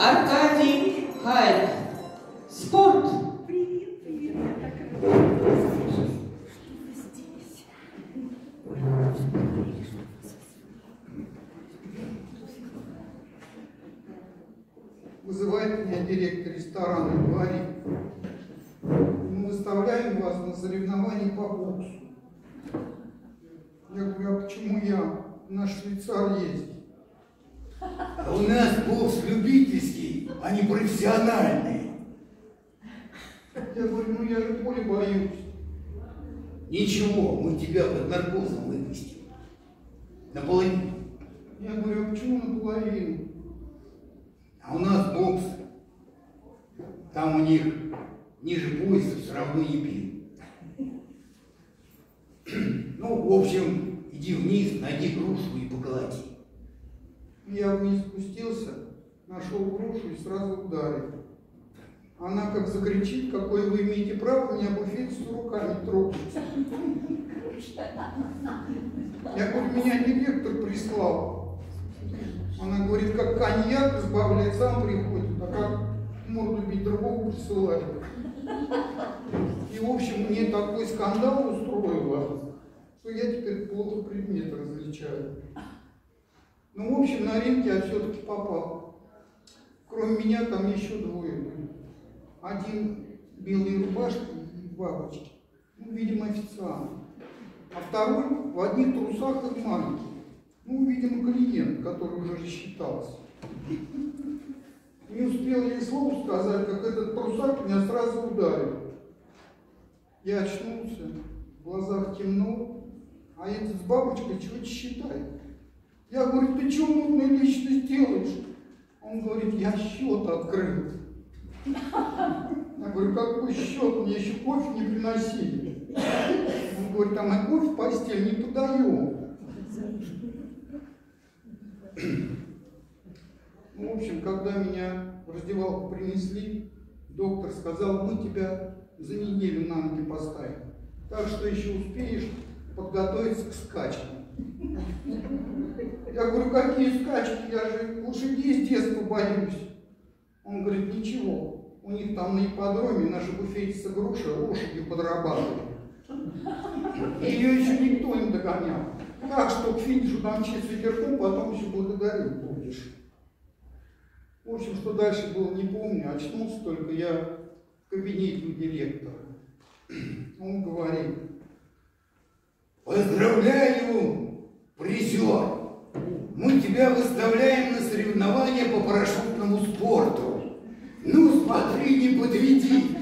Аркадий Хайд. Спорт. Привет, привет. Вызывает меня директор ресторана и говорит, мы выставляем вас на соревнования по боксу. Я говорю, а почему я? Наш швейцар есть. А у нас бокс любительский, а не профессиональный. Я говорю, ну я же боли боюсь. Ничего, мы тебя под наркозом выпустим. Наполовину. Я говорю, а почему наполовину? А у нас бокс. Там у них ниже пояса все равно не пил. Ну, в общем, иди вниз, найди грушу и поколоти. Я вниз спустился, нашел грушу и сразу ударил. Она как закричит, какое вы имеете право меня буфетицу руками трогать. Я говорю, меня директор прислал. Она говорит, как коньяк избавляет, сам приходит, а как морду бить другого присылает. И, в общем, мне такой скандал устроило, что я теперь плохо предметы различаю. Ну, в общем, на ринг я все-таки попал. Кроме меня там еще двое были. Один белые рубашки и бабочки. Ну, видимо, официант. А второй в одних трусах и маленький. Ну, видимо, клиент, который уже рассчитался. Не успел ей слов сказать, как этот трусак меня сразу ударил. Я очнулся, в глазах темно, а этот с бабочкой чего-то считает. Я говорю, ты что мутную личность делаешь? Он говорит, я счет открыл. Я говорю, какой счет? Мне еще кофе не приносили. Он говорит, а мы кофе в постель не подаем. Ну, в общем, когда меня в раздевалку принесли, доктор сказал, мы тебя за неделю на ноги поставим. Так что еще успеешь подготовиться к скачкам. Я говорю, какие скачки? Я же лошадей с детства боюсь. Он говорит, ничего, у них там на ипподроме наша буфетица груша лошадью подрабатывает. Ее еще никто не догонял. Так что к финишу домчиться ветерком, потом еще благодарить будешь. В общем, что дальше было, не помню. Очнулся только я в кабинете у директора. Он говорит, Поздравляю, призер! Мы тебя выставляем на соревнования по парашютному спорту. Ну, смотри, не подведи.